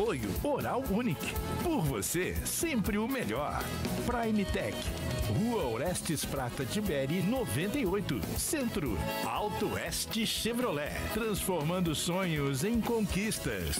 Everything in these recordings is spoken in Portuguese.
Apoio Oral Unique. Por você, sempre o melhor. Prime Tech. Rua Orestes Prata Tiberi 98. Centro. Alto Oeste Chevrolet. Transformando sonhos em conquistas.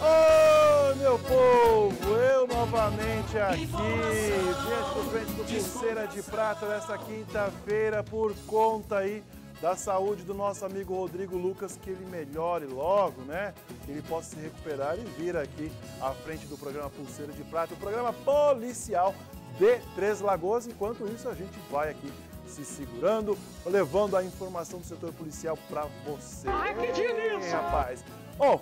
Ô, meu povo, eu novamente aqui, diante do frente do Pulseira de Prata, nessa quinta-feira, por conta aí da saúde do nosso amigo Rodrigo Lucas, que ele melhore logo, né? Que ele possa se recuperar e vir aqui à frente do programa Pulseira de Prata, o programa policial de Três Lagoas. Enquanto isso, a gente vai aqui se segurando, levando a informação do setor policial para você. Ai, que delícia! rapaz! Ó,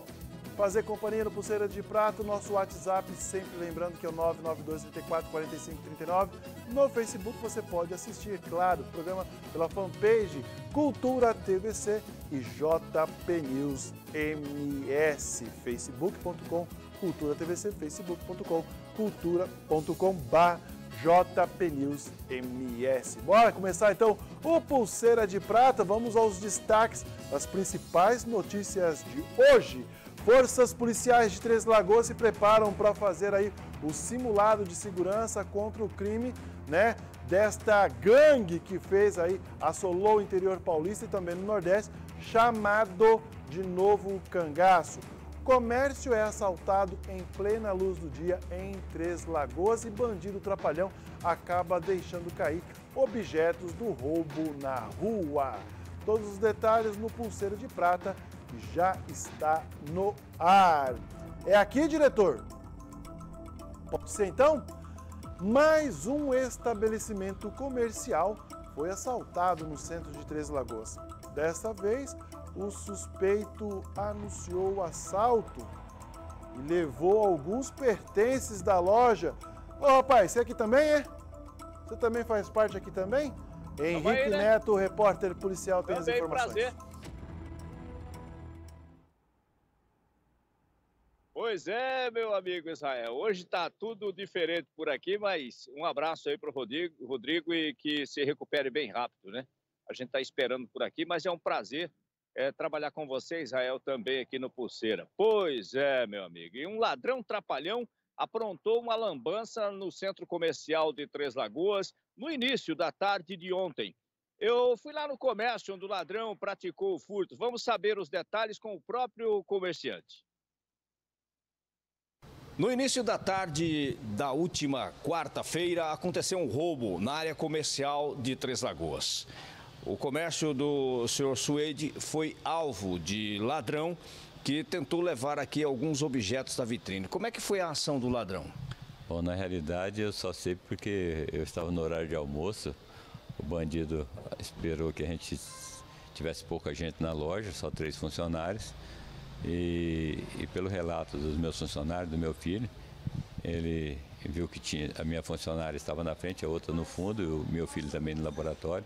fazer companhia no Pulseira de Prata, nosso WhatsApp, sempre lembrando que é o 992 34 45 39. No Facebook você pode assistir, claro, o programa pela fanpage Cultura TVC e JP News MS, facebook.com Cultura TVC, facebook.com cultura.com JP News MS. Bora começar então o Pulseira de Prata. Vamos aos destaques das principais notícias de hoje. Forças policiais de Três Lagoas se preparam para fazer aí o simulado de segurança contra o crime, né? Desta gangue que fez aí, assolou o interior paulista e também no Nordeste, chamado de Novo Cangaço. Comércio é assaltado em plena luz do dia em Três Lagoas e bandido trapalhão acaba deixando cair objetos do roubo na rua. Todos os detalhes no Pulseiro de Prata já está no ar. É aqui, diretor? Pode ser então? Mais um estabelecimento comercial foi assaltado no centro de Três Lagoas. Desta vez, o suspeito anunciou o assalto e levou alguns pertences da loja. Ô rapaz, você aqui também é? Você também faz parte aqui também? Henrique aí, né? Neto, repórter policial, tem as Também informações. prazer. Pois é, meu amigo Israel. Hoje está tudo diferente por aqui, mas um abraço aí para o Rodrigo, Rodrigo e que se recupere bem rápido, né? A gente está esperando por aqui, mas é um prazer é, trabalhar com você, Israel, também aqui no Pulseira. Pois é, meu amigo. E um ladrão trapalhão aprontou uma lambança no centro comercial de Três Lagoas no início da tarde de ontem. Eu fui lá no comércio onde o ladrão praticou o furto. Vamos saber os detalhes com o próprio comerciante. No início da tarde da última quarta-feira, aconteceu um roubo na área comercial de Três Lagoas. O comércio do senhor Suede foi alvo de ladrão que tentou levar aqui alguns objetos da vitrine. Como é que foi a ação do ladrão? Bom, na realidade eu só sei porque eu estava no horário de almoço, o bandido esperou que a gente tivesse pouca gente na loja, só três funcionários, e, e pelo relato dos meus funcionários, do meu filho, ele viu que tinha, a minha funcionária estava na frente, a outra no fundo, e o meu filho também no laboratório,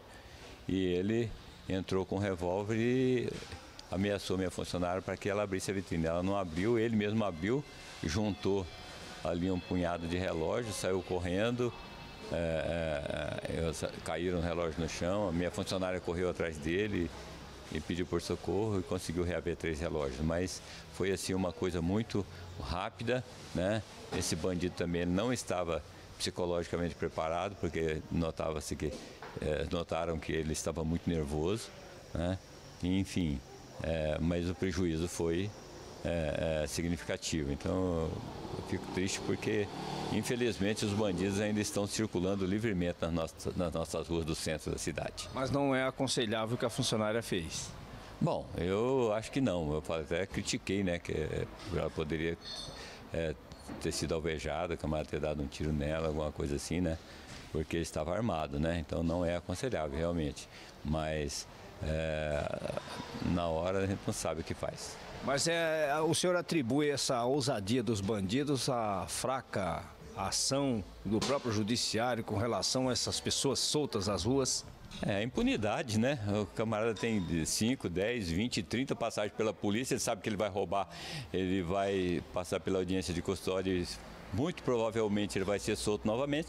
e ele entrou com um revólver e ameaçou minha funcionária para que ela abrisse a vitrine. Ela não abriu, ele mesmo abriu, juntou ali um punhado de relógios, saiu correndo, é, é, caíram os relógios no chão, a minha funcionária correu atrás dele e pediu por socorro e conseguiu reaver três relógios. Mas foi assim uma coisa muito rápida, né? Esse bandido também não estava psicologicamente preparado, porque notava-se que eh, notaram que ele estava muito nervoso, né? Enfim, eh, mas o prejuízo foi eh, eh, significativo. Então eu fico triste porque infelizmente os bandidos ainda estão circulando livremente nas nossas, nas nossas ruas do centro da cidade. Mas não é aconselhável o que a funcionária fez. Bom, eu acho que não. Eu até critiquei, né? Que eh, ela poderia eh, ter sido alvejada, que a mulher ter dado um tiro nela, alguma coisa assim, né? Porque ele estava armado, né? Então não é aconselhável, realmente. Mas eh, na hora a gente não sabe o que faz. Mas é, o senhor atribui essa ousadia dos bandidos à fraca ação do próprio judiciário com relação a essas pessoas soltas nas ruas? É, impunidade, né? O camarada tem 5, 10, 20, 30 passagens pela polícia, ele sabe que ele vai roubar, ele vai passar pela audiência de custódia muito provavelmente ele vai ser solto novamente,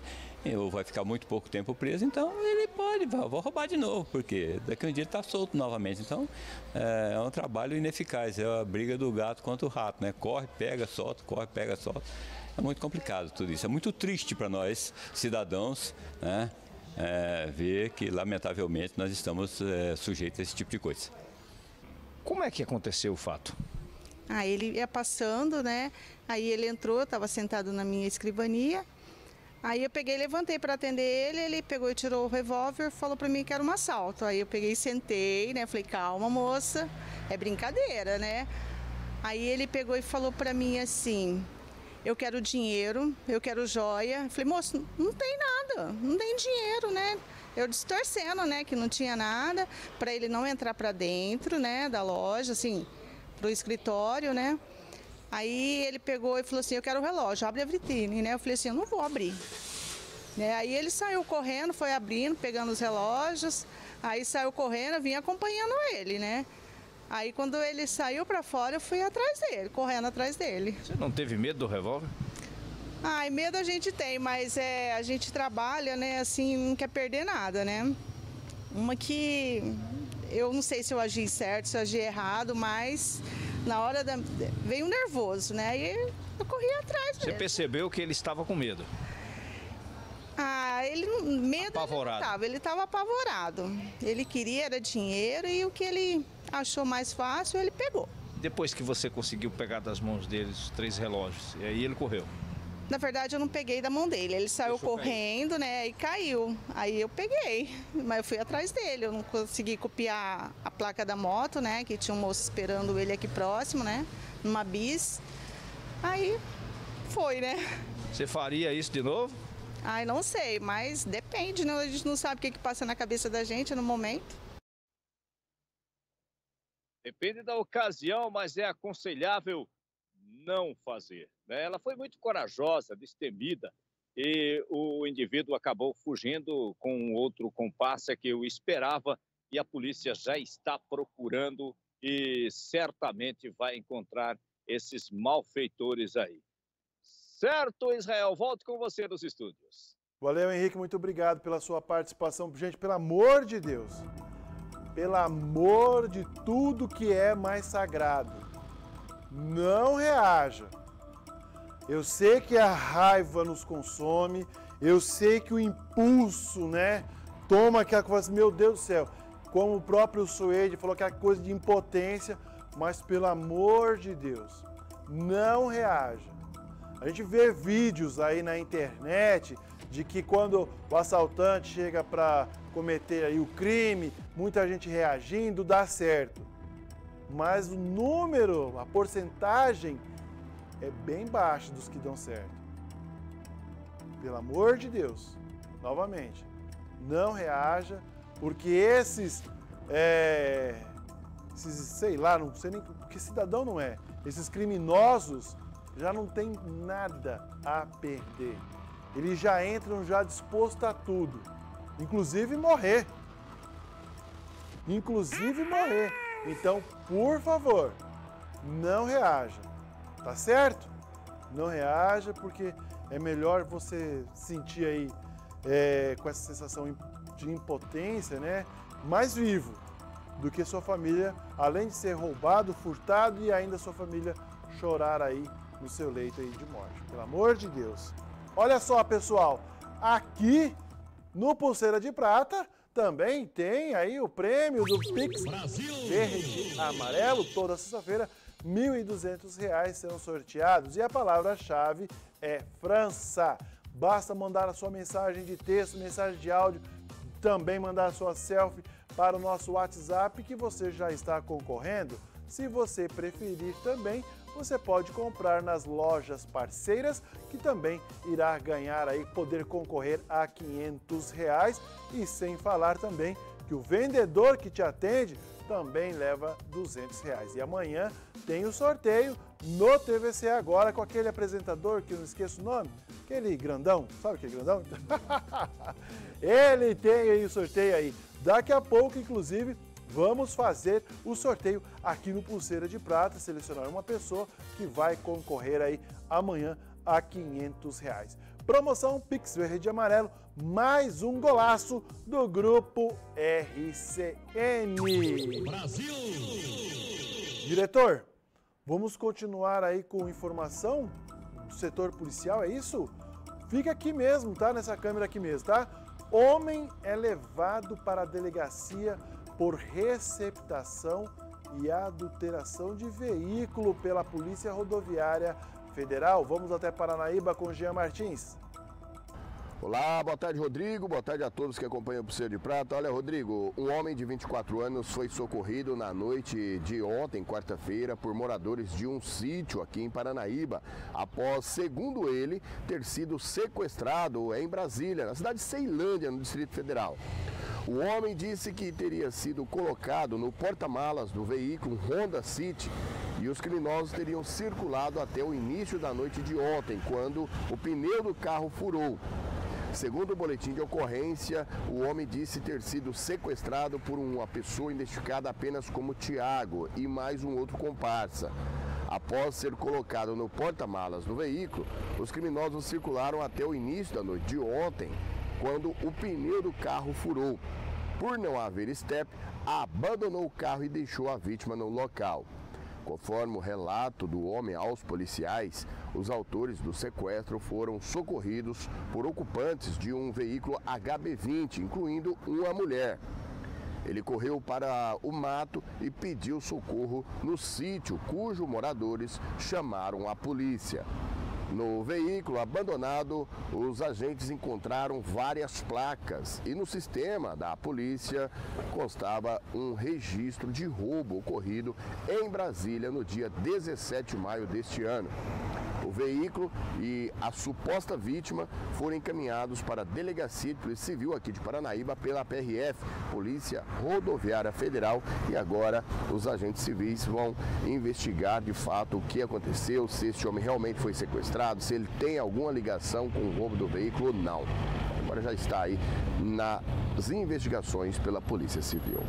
ou vai ficar muito pouco tempo preso, então ele pode, vou roubar de novo, porque daqui a um dia ele está solto novamente. Então é, é, um trabalho ineficaz, é a briga do gato contra o rato, né? Corre, pega, solta, corre, pega, solta. É muito complicado tudo isso. É muito triste para nós, cidadãos, né? É, ver que, lamentavelmente, nós estamos é, sujeitos a esse tipo de coisa. Como é que aconteceu o fato? Ah, ele ia passando, né? Aí ele entrou, estava sentado na minha escrivania. Aí eu peguei, levantei para atender ele, ele pegou e tirou o revólver, falou para mim que era um assalto. Aí eu peguei e sentei, né? Falei, calma, moça, é brincadeira, né? Aí ele pegou e falou para mim assim: eu quero dinheiro, eu quero joia. falei, moço, não tem nada, não tem dinheiro, né? Eu distorcendo, né, que não tinha nada, para ele não entrar para dentro, né, da loja, assim, pro escritório, né? Aí ele pegou e falou assim, eu quero o relógio, abre a vitrine, né? Eu falei assim, eu não vou abrir. Né? Aí ele saiu correndo, foi abrindo, pegando os relógios, aí saiu correndo, eu vim acompanhando ele, né? Aí quando ele saiu para fora, eu fui atrás dele, correndo atrás dele. Você não teve medo do revólver? Ai, medo a gente tem, mas é, a gente trabalha, né, assim, não quer perder nada, né? Uma que eu não sei se eu agi certo, se eu agi errado, mas na hora da. veio nervoso, né? E eu corri atrás. Você percebeu que ele estava com medo? Ah, ele medo apavorado. ele estava, ele estava apavorado. Ele queria era dinheiro e o que ele achou mais fácil, ele pegou. Depois que você conseguiu pegar das mãos dele os três relógios, e aí ele correu? Na verdade, eu não peguei da mão dele. Ele saiu Deixou correndo, cair. né? E caiu. Aí eu peguei, mas eu fui atrás dele. Eu não consegui copiar a placa da moto, né? Que tinha um moço esperando ele aqui próximo, né? Numa bis. Aí foi, né? Você faria isso de novo? Ai, não sei, mas depende, né? A gente não sabe o que, que passa na cabeça da gente no momento. Depende da ocasião, mas é aconselhável não fazer. Né? Ela foi muito corajosa, destemida, e o indivíduo acabou fugindo com outro comparsa que o esperava e a polícia já está procurando e certamente vai encontrar esses malfeitores aí. Certo, Israel? Volto com você nos estúdios. Valeu, Henrique. Muito obrigado pela sua participação. Gente, pelo amor de Deus, pelo amor de tudo que é mais sagrado, não reaja. Eu sei que a raiva nos consome, eu sei que o impulso, né, toma aquela coisa, meu Deus do céu, como o próprio Suede falou, aquela coisa de impotência, mas pelo amor de Deus, não reaja. A gente vê vídeos aí na internet de que quando o assaltante chega para cometer aí o crime, muita gente reagindo, dá certo mas o número, a porcentagem é bem baixa dos que dão certo. Pelo amor de Deus, novamente, não reaja, porque esses, é, esses sei lá, não sei nem que cidadão não é, esses criminosos já não tem nada a perder. Eles já entram já disposto a tudo, inclusive morrer. Inclusive morrer. Então, por favor, não reaja, tá certo? Não reaja porque é melhor você sentir aí é, com essa sensação de impotência, né? Mais vivo do que sua família, além de ser roubado, furtado e ainda sua família chorar aí no seu leito aí de morte. Pelo amor de Deus. Olha só, pessoal, aqui no Pulseira de Prata também tem aí o prêmio do Pix Verde Amarelo, toda sexta-feira, R$ 1.200 serão sorteados e a palavra-chave é França. Basta mandar a sua mensagem de texto, mensagem de áudio, também mandar a sua selfie para o nosso WhatsApp que você já está concorrendo. Se você preferir também, você pode comprar nas lojas parceiras, que também irá ganhar aí, poder concorrer a 500 reais. E sem falar também que o vendedor que te atende também leva 200 reais. E amanhã tem o sorteio no TVC Agora com aquele apresentador que eu não esqueço o nome, aquele grandão, sabe aquele grandão? Ele tem aí o sorteio aí. Daqui a pouco, inclusive, vamos fazer o sorteio aqui no Pulseira de Prata, selecionar uma pessoa que vai concorrer aí amanhã a 500 reais. Promoção Pix Verde e Amarelo, mais um golaço do grupo RCN. Brasil! Diretor, vamos continuar aí com informação do setor policial, é isso? Fica aqui mesmo, tá? Nessa câmera aqui mesmo, tá? Homem é levado para a delegacia por receptação e adulteração de veículo pela Polícia Rodoviária Federal. Vamos até Paranaíba com Jean Martins. Olá, boa tarde, Rodrigo. Boa tarde a todos que acompanham o Pulseiro de Prata. Olha, Rodrigo, um homem de 24 anos foi socorrido na noite de ontem, quarta-feira, por moradores de um sítio aqui em Paranaíba, após, segundo ele, ter sido sequestrado em Brasília, na cidade de Ceilândia, no Distrito Federal. O homem disse que teria sido colocado no porta-malas do veículo Honda City e os criminosos teriam circulado até o início da noite de ontem, quando o pneu do carro furou. Segundo o boletim de ocorrência, o homem disse ter sido sequestrado por uma pessoa identificada apenas como Tiago e mais um outro comparsa. Após ser colocado no porta-malas do veículo, os criminosos circularam até o início da noite de ontem, quando o pneu do carro furou. Por não haver step, abandonou o carro e deixou a vítima no local. Conforme o relato do homem aos policiais, os autores do sequestro foram socorridos por ocupantes de um veículo HB20, incluindo uma mulher. Ele correu para o mato e pediu socorro no sítio, cujos moradores chamaram a polícia. No veículo abandonado, os agentes encontraram várias placas e no sistema da polícia constava um registro de roubo ocorrido em Brasília no dia 17 de maio deste ano. O veículo e a suposta vítima foram encaminhados para a Delegacia de Polícia Civil aqui de Paranaíba pela PRF, Polícia Rodoviária Federal, e agora os agentes civis vão investigar de fato o que aconteceu, se esse homem realmente foi sequestrado, se ele tem alguma ligação com o roubo do veículo ou não. Agora já está aí nas investigações pela Polícia Civil.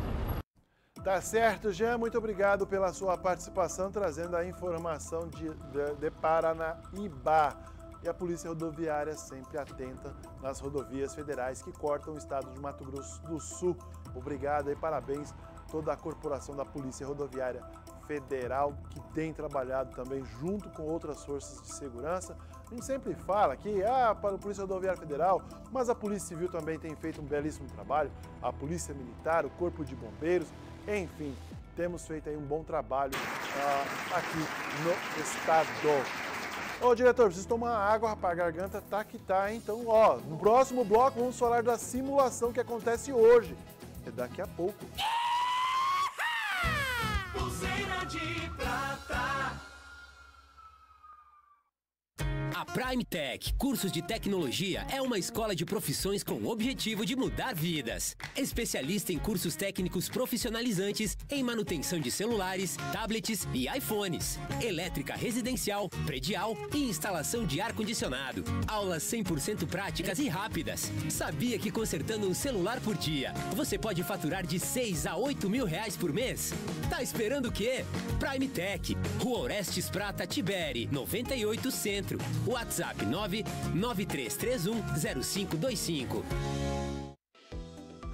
Tá certo, Jean. Muito obrigado pela sua participação, trazendo a informação de, de, de Paranaíba. E a Polícia Rodoviária sempre atenta nas rodovias federais que cortam o estado de Mato Grosso do Sul. Obrigado e parabéns toda a corporação da Polícia Rodoviária Federal que tem trabalhado também junto com outras forças de segurança. A gente sempre fala que ah, para a Polícia Rodoviária Federal, mas a Polícia Civil também tem feito um belíssimo trabalho, a Polícia Militar, o Corpo de Bombeiros, enfim, temos feito aí um bom trabalho uh, aqui no estado. Ô diretor, preciso tomar água, rapaz, a garganta tá que tá, hein? Então, ó, no próximo bloco vamos falar da simulação que acontece hoje. É daqui a pouco. Pulseira de prata. A Prime Tech, cursos de tecnologia, é uma escola de profissões com o objetivo de mudar vidas. Especialista em cursos técnicos profissionalizantes em manutenção de celulares, tablets e iPhones, elétrica residencial, predial e instalação de ar-condicionado. Aulas 100% práticas e rápidas. Sabia que consertando um celular por dia, você pode faturar de 6 a 8 mil reais por mês? Tá esperando o quê? Prime Tech, Rua Orestes Prata Tibere, 98 Centro. WhatsApp 993310525.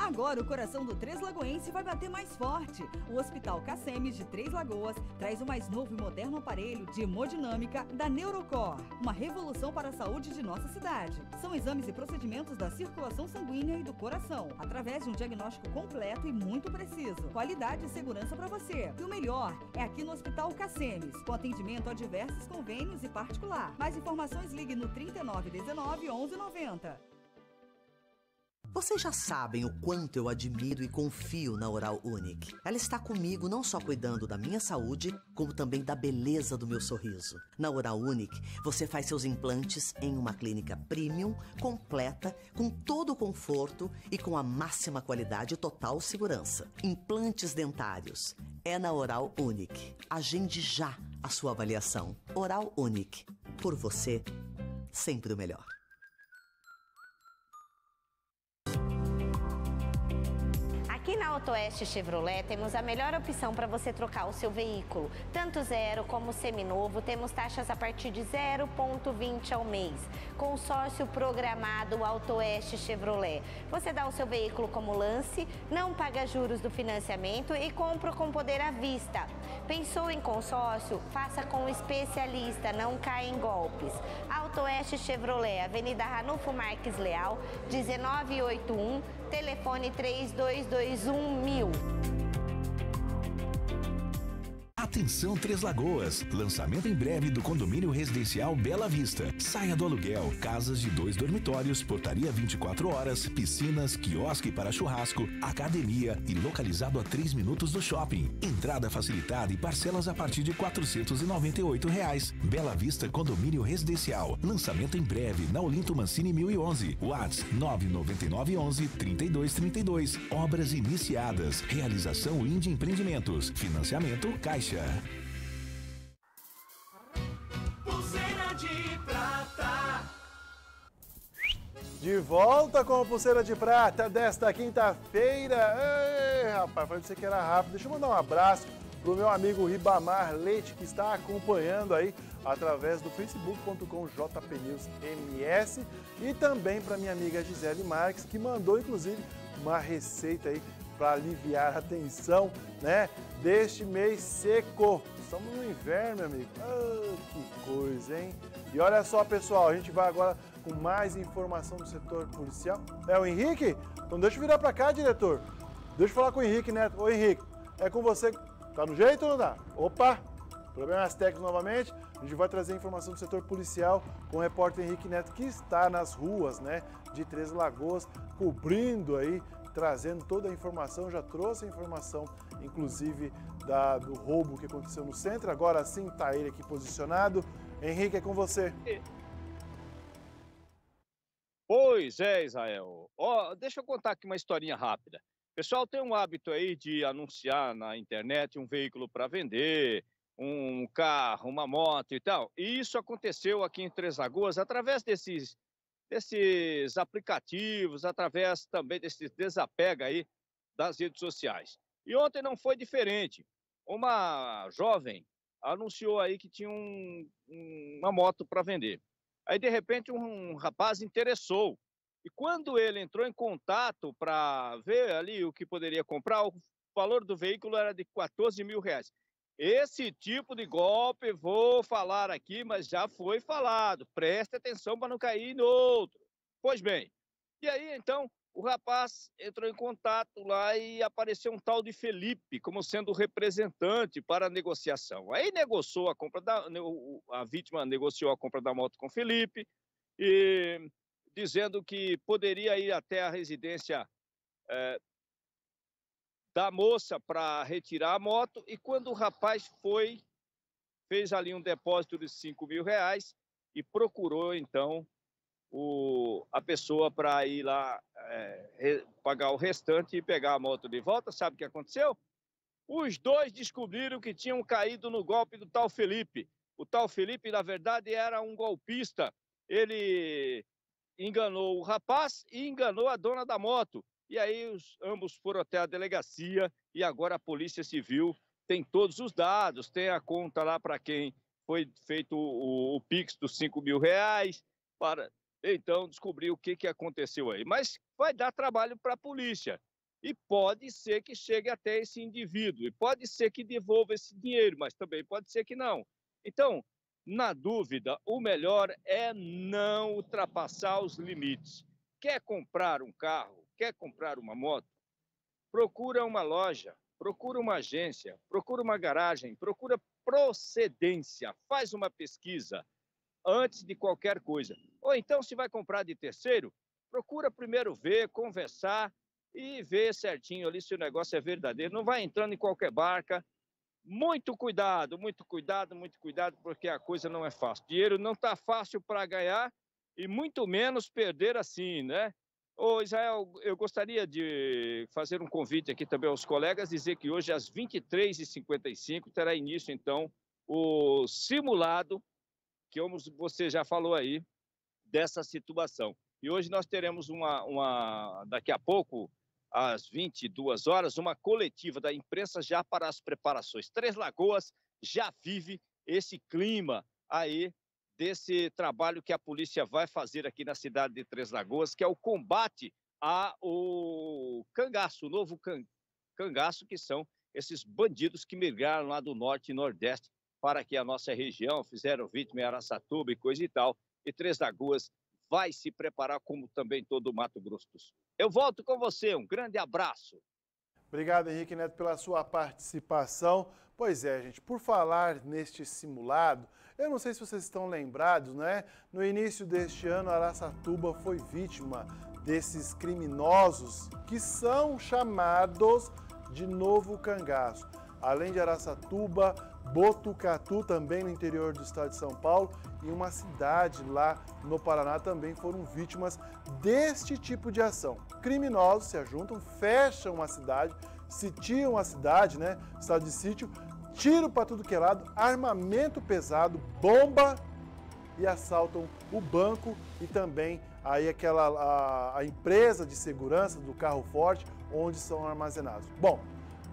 Agora o coração do Três Lagoense vai bater mais forte. O Hospital Cacemes de Três Lagoas traz o mais novo e moderno aparelho de hemodinâmica da Neurocor. Uma revolução para a saúde de nossa cidade. São exames e procedimentos da circulação sanguínea e do coração, através de um diagnóstico completo e muito preciso. Qualidade e segurança para você. E o melhor é aqui no Hospital Cacemes, com atendimento a diversos convênios e particular. Mais informações ligue no 3919 1190. Vocês já sabem o quanto eu admiro e confio na Oral Unique. Ela está comigo não só cuidando da minha saúde, como também da beleza do meu sorriso. Na Oral Unique, você faz seus implantes em uma clínica premium, completa, com todo o conforto e com a máxima qualidade e total segurança. Implantes dentários. É na Oral Unique. Agende já a sua avaliação. Oral Unique. Por você, sempre o melhor. Aqui na AutoOeste Chevrolet temos a melhor opção para você trocar o seu veículo. Tanto zero como seminovo, temos taxas a partir de 0,20 ao mês. Consórcio programado AutoOeste Chevrolet. Você dá o seu veículo como lance, não paga juros do financiamento e compra com poder à vista. Pensou em consórcio? Faça com um especialista, não caia em golpes. AutoOeste Chevrolet, Avenida Ranulfo Marques Leal, 1981, telefone 3221 mil. Atenção Três Lagoas. Lançamento em breve do condomínio residencial Bela Vista. Saia do aluguel. Casas de dois dormitórios, portaria 24 horas, piscinas, quiosque para churrasco, academia e localizado a 3 minutos do shopping. Entrada facilitada e parcelas a partir de 498 reais. Bela Vista Condomínio Residencial. Lançamento em breve na Olinto Mancini 1011. Whats 99911 3232. Obras iniciadas. Realização Indy Empreendimentos. Financiamento Caixa. Pulseira de prata. De volta com a pulseira de prata desta quinta-feira. Ei, rapaz, falei que era rápido. Deixa eu mandar um abraço pro meu amigo Ribamar Leite, que está acompanhando aí através do facebook.com jpnewsms e também para minha amiga Gisele Marques, que mandou inclusive uma receita aí para aliviar a tensão, né, deste mês seco. Estamos no inverno, amigo. Ah, que coisa, hein? E olha só, pessoal, a gente vai agora com mais informação do setor policial. É o Henrique? Então deixa eu virar para cá, diretor. Deixa eu falar com o Henrique Neto. Ô Henrique, é com você. Tá no jeito ou não dá? Opa! Problemas técnicos novamente. A gente vai trazer informação do setor policial com o repórter Henrique Neto, que está nas ruas, né, de Três Lagoas, cobrindo aí, trazendo toda a informação. Já trouxe a informação, inclusive, da, do roubo que aconteceu no centro. Agora sim está ele aqui posicionado. Henrique, é com você. Pois é, Israel. Ó, deixa eu contar aqui uma historinha rápida. Pessoal tem um hábito aí de anunciar na internet um veículo para vender, um carro, uma moto e tal. E isso aconteceu aqui em Três Lagoas através desses, desses aplicativos, através também desse desapega aí das redes sociais. E ontem não foi diferente. Uma jovem anunciou aí que tinha um, uma moto para vender. Aí, de repente, um rapaz interessou. E quando ele entrou em contato para ver ali o que poderia comprar, o valor do veículo era de 14 mil reais. Esse tipo de golpe, vou falar aqui, mas já foi falado. Preste atenção para não cair no outro. Pois bem, e aí então o rapaz entrou em contato lá e apareceu um tal de Felipe como sendo representante para a negociação. Aí negociou a compra da a vítima negociou a compra da moto com Felipe e dizendo que poderia ir até a residência é, da moça para retirar a moto e quando o rapaz foi fez ali um depósito de 5 mil reais e procurou então o, a pessoa para ir lá é, pagar o restante e pegar a moto de volta. Sabe o que aconteceu? Os dois descobriram que tinham caído no golpe do tal Felipe. O tal Felipe, na verdade, era um golpista. Ele enganou o rapaz e enganou a dona da moto. E aí os, ambos foram até a delegacia e agora a Polícia Civil tem todos os dados, tem a conta lá para quem foi feito o, o Pix dos 5 mil reais, para então descobrir o que, que aconteceu aí. Mas vai dar trabalho para a polícia. E pode ser que chegue até esse indivíduo, e pode ser que devolva esse dinheiro, mas também pode ser que não. Então, na dúvida, o melhor é não ultrapassar os limites. Quer comprar um carro, quer comprar uma moto? Procura uma loja, procura uma agência, procura uma garagem, procura procedência, faz uma pesquisa antes de qualquer coisa. Ou então, se vai comprar de terceiro, procura primeiro ver, conversar e ver certinho ali se o negócio é verdadeiro. Não vai entrando em qualquer barca. Muito cuidado, muito cuidado, muito cuidado, porque a coisa não é fácil. Dinheiro não está fácil para ganhar e muito menos perder assim, né? Ô Israel, eu gostaria de fazer um convite aqui também aos colegas, dizer que hoje às 23h55 terá início, então, o simulado, que você já falou aí, dessa situação. E hoje nós teremos uma, uma daqui a pouco, às 22 horas, uma coletiva da imprensa já para as preparações. Três Lagoas já vive esse clima aí desse trabalho que a polícia vai fazer aqui na cidade de Três Lagoas, que é o combate ao cangaço, o novo can, cangaço, que são esses bandidos que migraram lá do norte e nordeste para aqui a nossa região, fizeram vítima em Araçatuba e coisa e tal. E Três Lagoas vai se preparar, como também todo o Mato Grosso do Sul. Eu volto com você, um grande abraço. Obrigado, Henrique Neto, pela sua participação. Pois é, gente, por falar neste simulado, eu não sei se vocês estão lembrados, né? No início deste ano, Araçatuba foi vítima desses criminosos que são chamados de novo cangaço. Além de Araçatuba, Botucatu, também no interior do estado de São Paulo, e uma cidade lá no Paraná também foram vítimas deste tipo de ação. Criminosos se ajuntam, fecham a cidade, sitiam a cidade, né? Estado de sítio, tiro para tudo que é lado, armamento pesado, bomba e assaltam o banco e também aí aquela a, a empresa de segurança do carro forte onde são armazenados. Bom,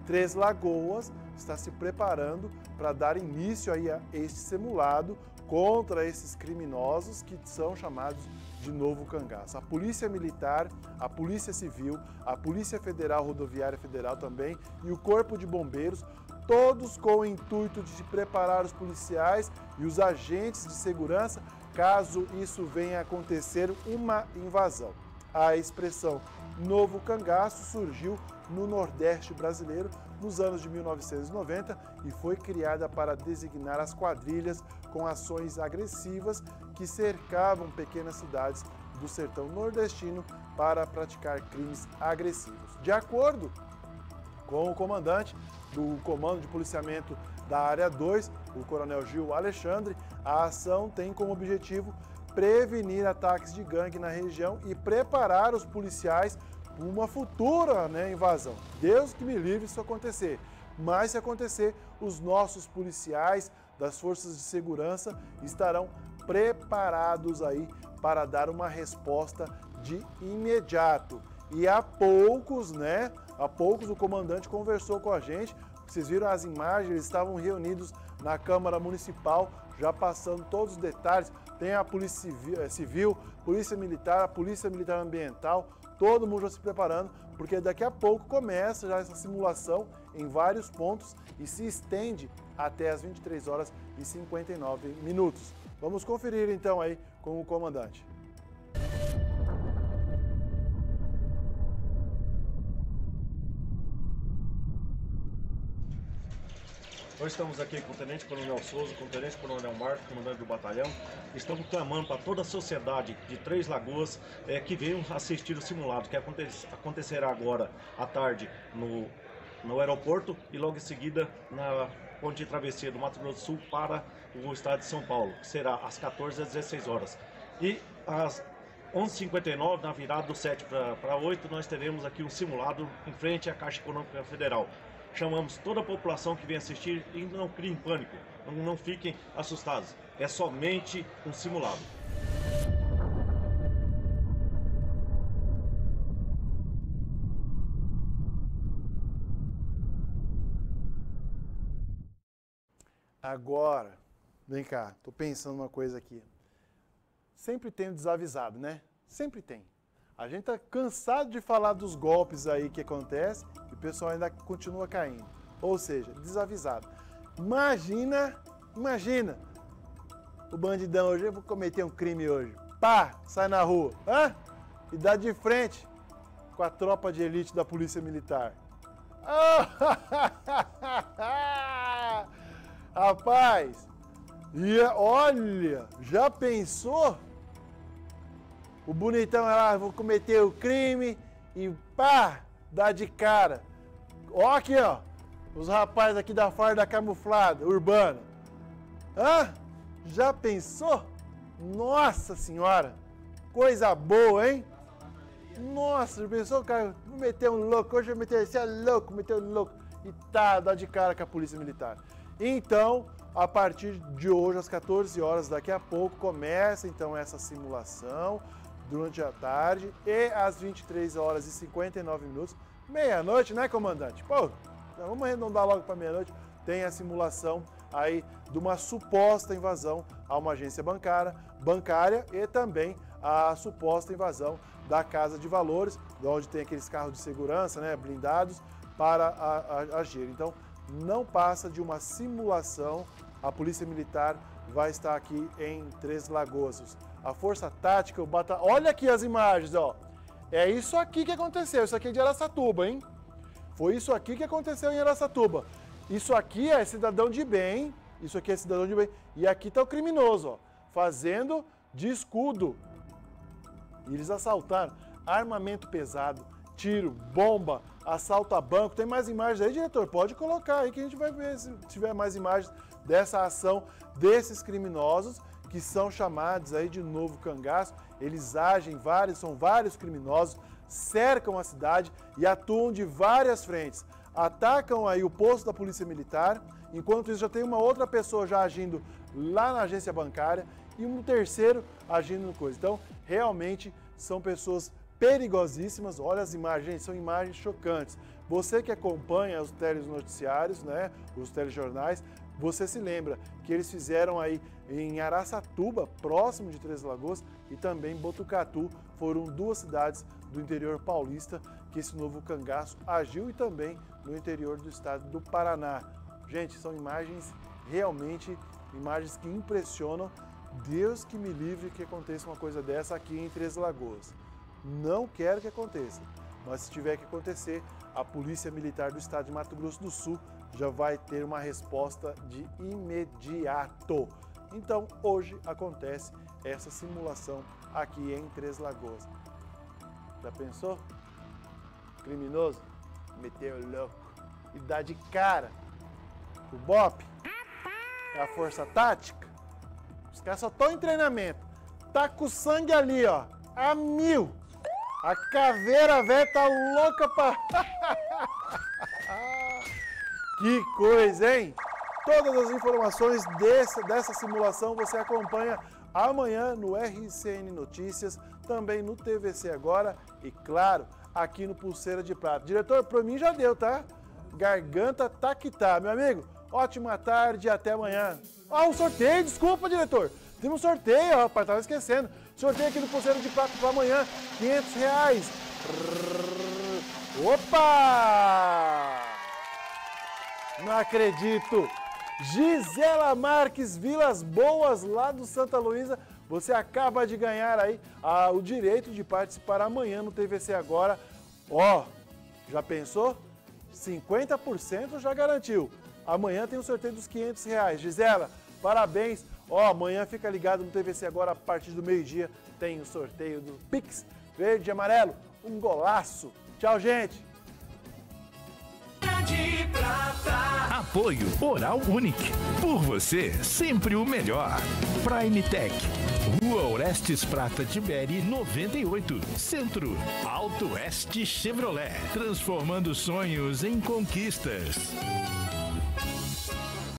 Três Lagoas está se preparando para dar início aí a este simulado contra esses criminosos que são chamados de novo cangaço. A Polícia Militar, a Polícia Civil, a Polícia Federal Rodoviária Federal também e o Corpo de Bombeiros, todos com o intuito de preparar os policiais e os agentes de segurança caso isso venha a acontecer uma invasão. A expressão novo cangaço surgiu no Nordeste brasileiro nos anos de 1990 e foi criada para designar as quadrilhas com ações agressivas que cercavam pequenas cidades do sertão nordestino para praticar crimes agressivos. De acordo com o comandante do Comando de Policiamento da Área 2, o Coronel Gil Alexandre, a ação tem como objetivo prevenir ataques de gangue na região e preparar os policiais para uma futura né, invasão. Deus que me livre isso acontecer. Mas se acontecer, os nossos policiais das forças de segurança estarão preparados aí para dar uma resposta de imediato. E há poucos, né? Há poucos o comandante conversou com a gente. Vocês viram as imagens, eles estavam reunidos na Câmara Municipal, já passando todos os detalhes. Tem a Polícia eh, Civil Polícia Militar, a Polícia Militar Ambiental, todo mundo já se preparando, porque daqui a pouco começa já essa simulação em vários pontos e se estende até as 23 horas e 59 minutos. Vamos conferir então aí com o comandante. Nós estamos aqui com o Tenente Coronel Souza, com o Tenente Coronel Marcos, comandante do batalhão. Estamos clamando para toda a sociedade de Três Lagoas é, que venham assistir o simulado, que acontecerá agora à tarde no, no aeroporto e logo em seguida na ponte de travessia do Mato Grosso do Sul para o estado de São Paulo, que será às 14 às 16 horas. E às 11h59, na virada do 7 para 8, nós teremos aqui um simulado em frente à Caixa Econômica Federal chamamos toda a população que vem assistir e não criem pânico, não, não fiquem assustados. É somente um simulado. Agora, vem cá, tô pensando uma coisa aqui. Sempre tem o desavisado, né? Sempre tem. A gente tá cansado de falar dos golpes aí que acontecem e o pessoal ainda continua caindo. Ou seja, desavisado. Imagina, imagina, o bandidão hoje, eu vou cometer um crime hoje. Pá, sai na rua, hã? E dá de frente com a tropa de elite da Polícia Militar. Rapaz, e olha, já pensou? O bonitão lá, vou cometer o crime e pá, dá de cara. Ó aqui, ó. Os rapazes aqui da farda camuflada, urbana. Hã? Já pensou? Nossa senhora! Coisa boa, hein? Nossa, já pensou, cara? Vou meter um louco, hoje eu meter, você é louco, meter um louco. E tá, dá de cara com a polícia militar. Então, a partir de hoje, às 14 horas, daqui a pouco, começa então essa simulação durante a tarde e às 23 horas e 59 minutos Meia-noite, né, comandante? Pô, então vamos arredondar logo para meia-noite. Tem a simulação aí de uma suposta invasão a uma agência bancária, bancária e também a suposta invasão da Casa de Valores, onde tem aqueles carros de segurança, né, blindados, para agir. Então, não passa de uma simulação. A Polícia Militar vai estar aqui em Três Lagoas. A Força Tática, o batalhão. Olha aqui as imagens, ó. É isso aqui que aconteceu. Isso aqui é de Aracatuba, hein? Foi isso aqui que aconteceu em Aracatuba. Isso aqui é cidadão de bem. Isso aqui é cidadão de bem. E aqui está o criminoso, ó, fazendo de escudo. E eles assaltaram. Armamento pesado, tiro, bomba, assalto a banco. Tem mais imagens aí, diretor? Pode colocar aí que a gente vai ver se tiver mais imagens dessa ação desses criminosos que são chamados aí de novo cangaço. Eles agem vários, são vários criminosos, cercam a cidade e atuam de várias frentes. Atacam aí o posto da Polícia Militar, enquanto isso já tem uma outra pessoa já agindo lá na agência bancária e um terceiro agindo no coisa. Então, realmente são pessoas perigosíssimas. Olha as imagens, gente, são imagens chocantes. Você que acompanha os telenoticiários, né, os telejornais, você se lembra que eles fizeram aí em Araçatuba, próximo de Três Lagoas, e também Botucatu, foram duas cidades do interior paulista que esse novo cangaço agiu e também no interior do estado do Paraná. Gente, são imagens realmente imagens que impressionam. Deus que me livre que aconteça uma coisa dessa aqui em Três Lagoas. Não quero que aconteça, mas se tiver que acontecer, a Polícia Militar do Estado de Mato Grosso do Sul já vai ter uma resposta de imediato. Então, hoje acontece essa simulação aqui em Três Lagoas. Já pensou? Criminoso meteu louco e dá de cara o BOP, é a força tática. Os caras só estão em treinamento. Tá com sangue ali, ó, a mil. A caveira velha tá louca pra. que coisa, hein? Todas as informações dessa, dessa simulação você acompanha amanhã no RCN Notícias, também no TVC Agora e, claro, aqui no Pulseira de Prata. Diretor, para mim já deu, tá? Garganta tá que tá. Meu amigo, ótima tarde e até amanhã. Ah, um sorteio, desculpa, diretor. Tem um sorteio, rapaz, tava esquecendo. Sorteio aqui no Pulseira de Prata para amanhã, 500 reais. Opa! Não acredito! Gisela Marques, Vilas Boas, lá do Santa Luísa. Você acaba de ganhar aí ah, o direito de participar amanhã no TVC Agora. Ó, oh, já pensou? 50% já garantiu. Amanhã tem o sorteio dos 500 reais. Gisela, parabéns. Ó, amanhã fica ligado no TVC Agora, a partir do meio-dia tem o sorteio do Pix Verde e Amarelo. Um golaço. Tchau, gente. Apoio Oral Unique. Por você, sempre o melhor. Prime Tech. Rua Orestes Prata Tiberi 98. Centro. Alto Oeste Chevrolet. Transformando sonhos em conquistas.